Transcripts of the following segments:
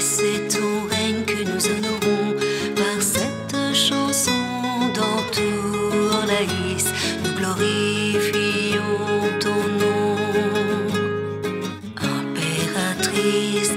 C'est ton règne que nous honorons par cette chanson d'entour Naïs. Nous glorifions ton nom. Impératrice,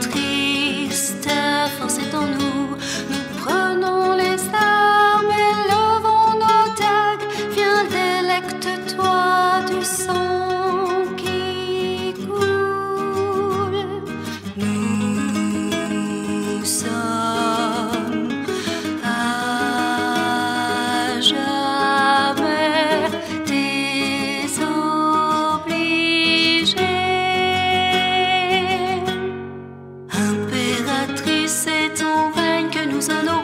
Ta force est en nous. Nous prenons les armes et levons nos dagues. Viens, délecte-toi du sang qui coule. Nous sommes Impératrice, c'est